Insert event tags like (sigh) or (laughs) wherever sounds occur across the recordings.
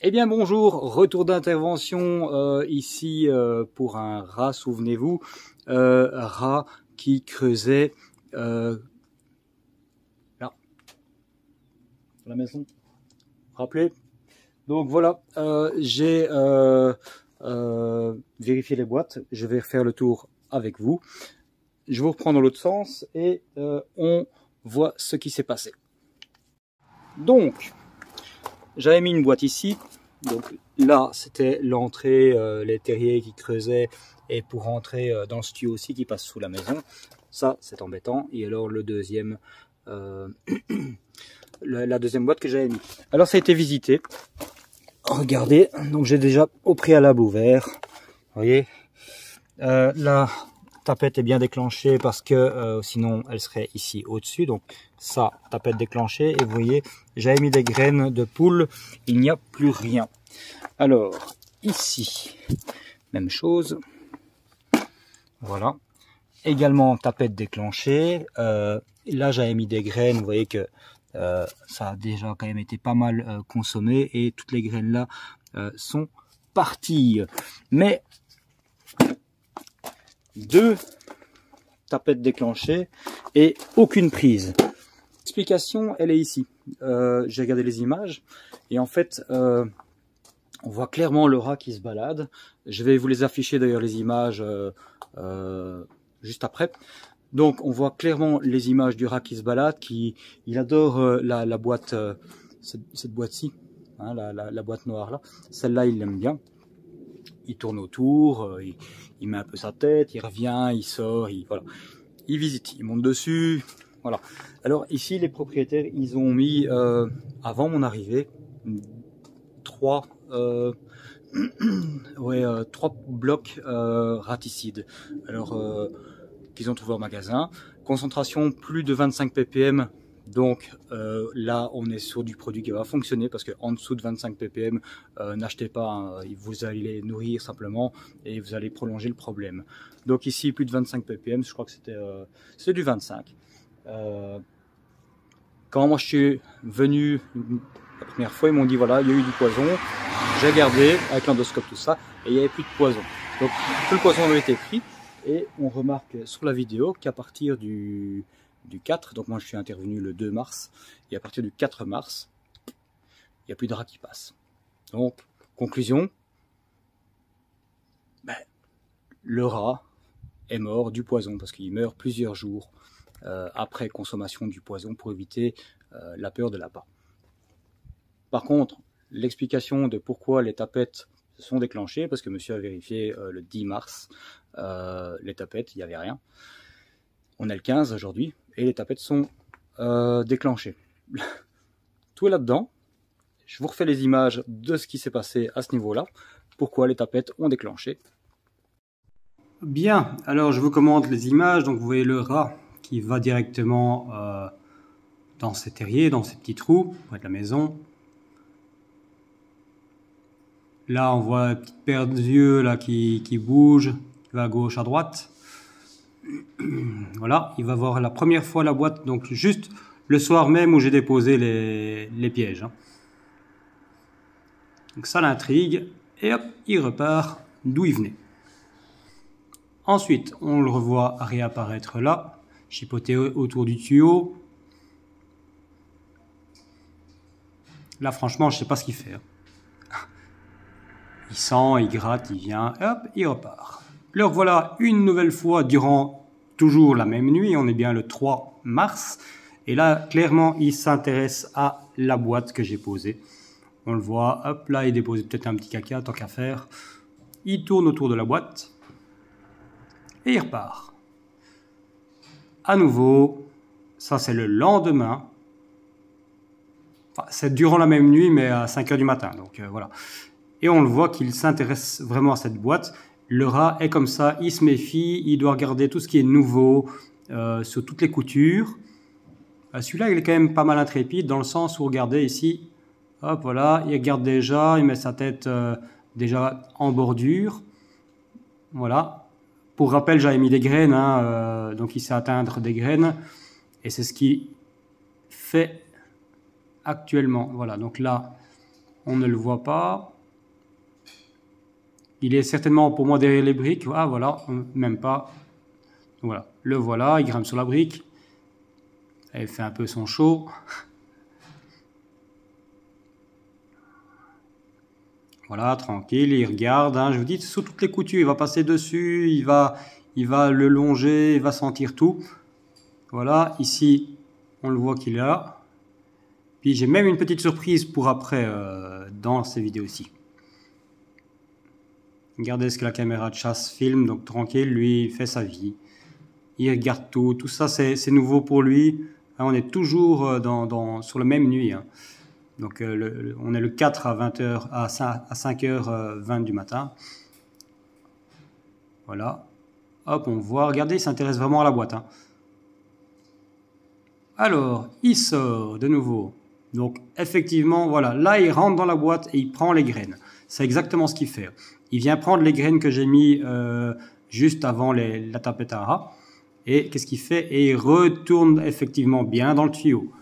Eh bien bonjour, retour d'intervention euh, ici euh, pour un rat, souvenez-vous, euh, rat qui creusait euh, là, la maison, rappelez. Donc voilà, j'ai vérifié les boîtes, je vais refaire le tour avec vous. Je vous reprends dans l'autre sens et on voit ce qui s'est passé. Donc, j'avais mis une boîte ici. Donc là, c'était l'entrée, euh, les terriers qui creusaient et pour rentrer euh, dans le studio aussi qui passe sous la maison. Ça, c'est embêtant. Et alors le deuxième, euh, (clears throat) la deuxième boîte que j'avais mis. Alors ça a été visité. Regardez, donc j'ai déjà au préalable ouvert. Vous voyez, Euh, la tapette est bien déclenchée parce que sinon elle serait ici au-dessus. Ça, tapette déclenchée. Et vous voyez, j'avais mis des graines de poule. Il n'y a plus rien. Alors, ici, même chose. Voilà. Également tapette déclenchée. Euh, là, j'avais mis des graines. Vous voyez que euh, ça a déjà quand même été pas mal euh, consommé. Et toutes les graines là euh, sont parties. Mais deux tapettes déclenchées et aucune prise. L'explication, elle est ici. Euh, J'ai regardé les images et en fait, euh, on voit clairement le rat qui se balade. Je vais vous les afficher d'ailleurs les images euh, juste après. Donc on voit clairement les images du rat qui se balade, qui il adore la, la boîte, cette, boîte-ci, hein, la, boîte noire là. Celle-là il l'aime bien. Il tourne autour, il, il met un peu sa tête, il revient, il sort, il voilà, il visite, il monte dessus, Alors ici les propriétaires ils ont mis euh, avant mon arrivée trois euh, (clears throat) euh, blocs raticides. Alors qu'ils ont trouvé au magasin. Concentration plus de 25 ppm. Donc là, on est sur du produit qui va fonctionner parce que en dessous de 25 ppm, n'achetez pas. hein, vous allez nourrir simplement et vous allez prolonger le problème. Donc ici, plus de 25 ppm. Je crois que c'était c'est du 25. Euh, quand moi je suis venu la première fois, ils m'ont dit voilà, il y a eu du poison. J'ai regardé avec l'endoscope tout ça et il n'y avait plus de poison. Donc tout le poison avait été pris et on remarque sur la vidéo qu'à partir du, du 4, donc moi je suis intervenu le 2 mars, et à partir du 4 mars, il n'y a plus de rats qui passent. Donc, conclusion, ben, le rat est mort du poison parce qu'il meurt plusieurs jours après consommation du poison pour éviter euh, la peur de l'appât. Par contre, l'explication de pourquoi les tapettes sont déclenchées, parce que monsieur a vérifié euh, le 10 mars, euh, les tapettes, il n'y avait rien. On est le 15 aujourd'hui, et les tapettes sont euh, déclenchées. (laughs) Tout est là-dedans. Je vous refais les images de ce qui s'est passé à ce niveau-là, pourquoi les tapettes ont déclenché. Bien, alors je vous commente les images. Donc vous voyez le rat qui va directement euh, dans ces terriers, dans ces petits trous, près de la maison. Là, on voit une petite paire d'yeux là qui, qui bouge, qui va à gauche, à droite. (clears throat) Voilà, il va voir la première fois la boîte, donc juste le soir même où j'ai déposé les, les pièges. hein. Donc ça l'intrigue, et hop, il repart d'où il venait. Ensuite, on le revoit réapparaître là, chipoter au- autour du tuyau. Là, franchement, je sais pas ce qu'il fait. hein. Il sent, il gratte, il vient, hop, il repart. Le voilà une nouvelle fois durant toujours la même nuit, on est bien le 3 mars. Et là, clairement, il s'intéresse à la boîte que j'ai posée. On le voit, hop, là, il dépose peut-être un petit caca, tant qu'à faire. Il tourne autour de la boîte et il repart. À nouveau, ça c'est le lendemain. C'est durant la même nuit, mais à 5 heures du matin. Donc euh, voilà. Et on le voit qu'il s'intéresse vraiment à cette boîte. Le rat est comme ça, il se méfie, il doit regarder tout ce qui est nouveau euh, sur toutes les coutures. Euh, Celui-là, il est quand même pas mal intrépide dans le sens où, regardez ici, hop, voilà, il regarde déjà, il met sa tête euh, déjà en bordure. Voilà. Pour rappel, j'avais mis des graines, hein, euh, donc il sait atteindre des graines. Et c'est ce qu'il fait actuellement. Voilà, donc là, on ne le voit pas. Il est certainement pour moi derrière les briques. Ah voilà, même pas. Voilà, le voilà, il grimpe sur la brique. Elle fait un peu son show. Voilà, tranquille, il regarde. Hein. je vous dis, sous toutes les coutures, il va passer dessus, il va, il va le longer, il va sentir tout. Voilà, ici, on le voit qu'il est là. Puis j'ai même une petite surprise pour après euh, dans ces vidéos-ci. Regardez ce que la caméra de chasse filme, donc tranquille, lui, il fait sa vie. Il regarde tout, tout ça c'est nouveau pour lui. Hein, on est toujours euh, dans, sur le même nuit. Hein. Donc euh, on est le 4 à 20h, à 5h20 du matin. Voilà. Hop, on voit. Regardez, il s'intéresse vraiment à la boîte. Hein. Alors, il sort de nouveau. Donc effectivement, voilà, là il rentre dans la boîte et il prend les graines. C'est exactement ce qu'il fait. Il vient prendre les graines que j'ai mis euh, juste avant la tapette. Et qu'est-ce qu'il fait? Et il retourne effectivement bien dans le tuyau.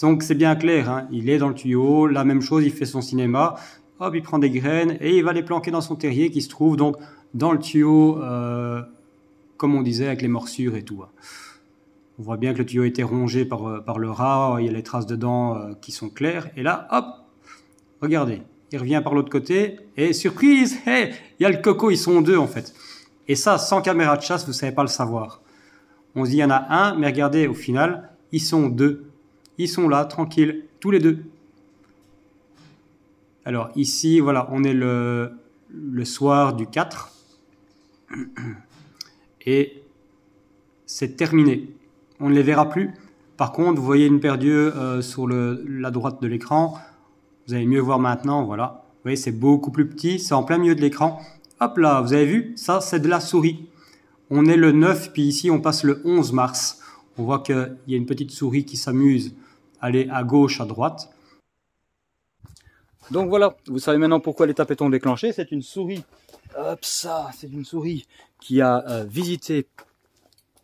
Donc c'est bien clair, hein. il est dans le tuyau, la même chose, il fait son cinéma, hop, il prend des graines et il va les planquer dans son terrier qui se trouve donc dans le tuyau, euh, comme on disait, avec les morsures et tout. Hein. On voit bien que le tuyau a été rongé par, euh, par le rat, il y a les traces dedans euh, qui sont claires. Et là, hop, regardez, il revient par l'autre côté et surprise, il y a le coco, ils sont deux en fait. Et ça, sans caméra de chasse, vous savez pas le savoir. On se dit il y en a un, mais regardez, au final, ils sont deux. Ils sont là, tranquilles, tous les deux. Alors ici, voilà, on est le, le soir du 4. (clears throat) Et c'est terminé on ne les verra plus. Par contre, vous voyez une paire d'yeux euh, sur la droite de l'écran. Vous allez mieux voir maintenant, voilà. Vous voyez, c'est beaucoup plus petit, c'est en plein milieu de l'écran. Hop là, vous avez vu Ça, c'est de la souris. On est le 9, puis ici, on passe le 11 mars. On voit qu'il y a une petite souris qui s'amuse aller à gauche, à droite. Donc voilà, vous savez maintenant pourquoi les tapettes ont déclenché. C'est une souris, hop ça, c'est une souris qui a euh, visité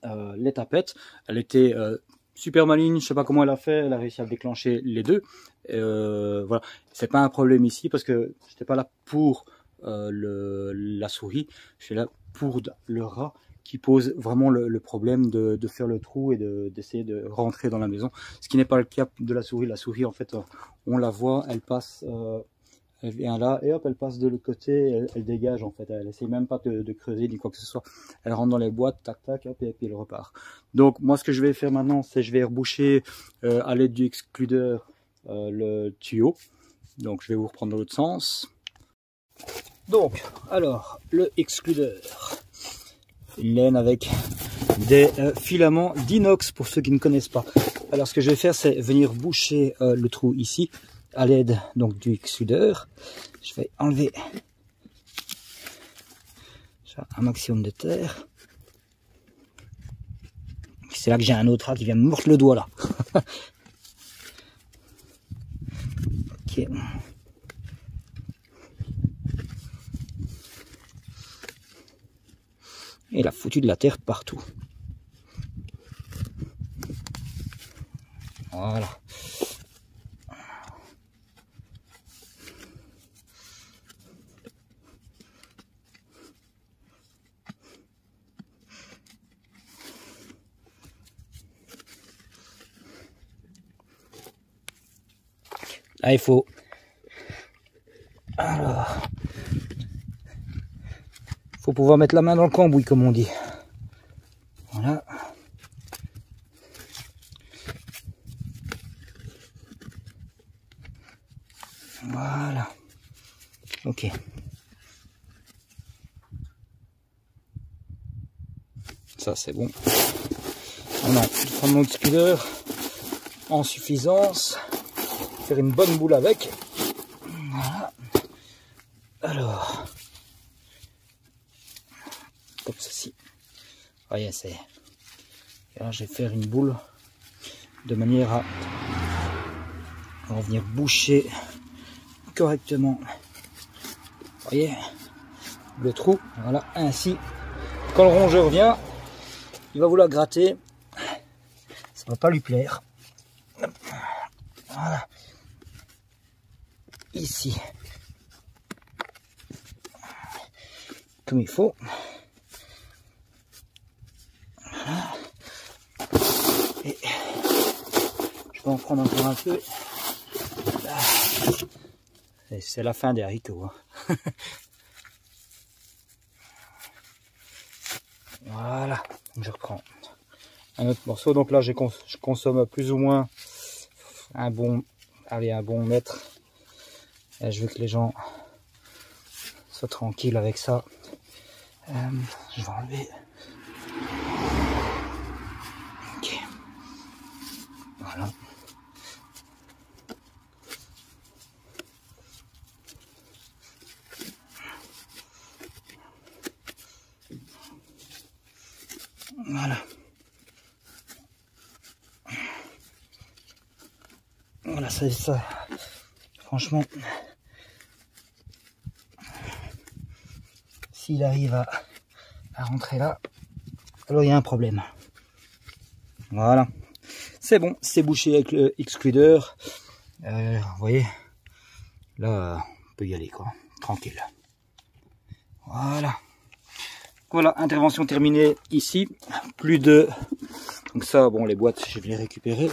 euh, les tapettes. Elle était euh, super maligne, je sais pas comment elle a fait, elle a réussi à déclencher les deux. Euh, voilà, c'est pas un problème ici parce que j'étais pas là pour la souris, je suis là pour le rat qui pose vraiment le, problème de, faire le trou et d'essayer de, rentrer dans la maison. Ce qui n'est pas le cas de la souris. La souris, en fait, on la voit, elle passe elle vient là et hop elle passe de l'autre côté elle, dégage en fait. Elle essaye même pas de, creuser ni quoi que ce soit. Elle rentre dans les boîtes tac tac hop et puis elle repart. Donc moi ce que je vais faire maintenant c'est je vais reboucher euh, à l'aide du excludeur euh, le tuyau. Donc je vais vous reprendre dans l'autre sens. Donc alors le excludeur laine avec des euh, filaments d'inox pour ceux qui ne connaissent pas alors ce que je vais faire c'est venir boucher le trou ici à l'aide donc du extrudeur. Je vais enlever un maximum de terre. C'est là que j'ai un autre qui vient me mordre le doigt là. (laughs) ok. Et il a foutu de la terre partout. Voilà. Là, il faut... pouvoir mettre la main dans le cambouis, comme on dit. Voilà. Voilà. Ok. Ça, c'est bon. On a prendre notre speeder en suffisance faire une bonne boule avec. Voilà. Alors, comme ceci. Voyez, c'est. Alors, je vais faire une boule de manière à, à venir boucher correctement. Voyez le trou? Voilà, ainsi. Quand le rongeur vient, il va vouloir gratter. Ça va pas lui plaire. Voilà ici comme il faut. Prendre encore un peu. C'est la fin des haricots. Hein. (laughs) voilà, je reprends un autre morceau. Donc là, je consomme plus ou moins un bon, allez, un bon mètre. Et je veux que les gens soient tranquilles avec ça. Euh, je vais enlever. Ça, ça. Franchement, s'il arrive à, rentrer là, alors il y a un problème. Voilà. C'est bon, c'est bouché avec le excluder. Euh, vous voyez, là, on peut y aller, quoi. Tranquille. Voilà. Voilà, intervention terminée ici. Plus de... Donc ça, bon, les boîtes, je vais les récupérer.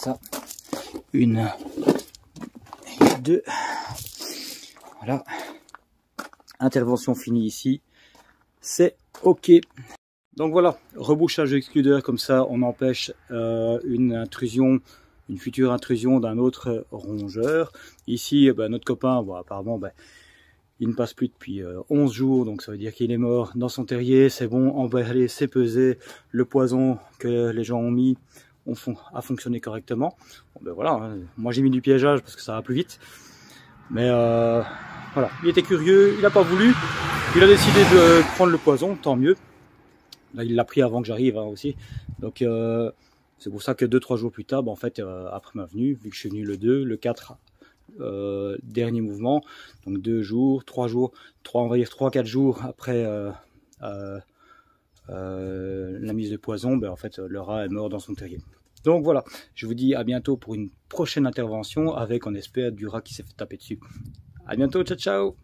Ça. Une. deux. Voilà intervention finie ici, c'est ok. Donc voilà, rebouchage excludeur, comme ça on empêche euh, une intrusion, une future intrusion d'un autre rongeur. Ici, eh ben, notre copain, bon, apparemment, ben, il ne passe plus depuis 11 euh, jours, donc ça veut dire qu'il est mort dans son terrier, c'est bon, emballé, c'est pesé, le poison que les gens ont mis on a fonctionné correctement. Bon, ben voilà, hein. moi j'ai mis du piégeage parce que ça va plus vite, mais euh, voilà, il était curieux, il n'a pas voulu, il a décidé de prendre le poison, tant mieux. Il l'a pris avant que j'arrive hein, aussi. Donc, euh, c'est pour ça que 2-3 jours plus tard, bah, en fait, euh, après ma venue, vu que je suis venu le 2, le 4, euh, dernier mouvement, donc 2 jours, 3 jours, 3, on va dire 3-4 jours après la mise de poison, bah, en fait, le rat est mort dans son terrier. Donc voilà, je vous dis à bientôt pour une prochaine intervention avec, on espère, du rat qui s'est fait taper dessus. À bientôt, ciao ciao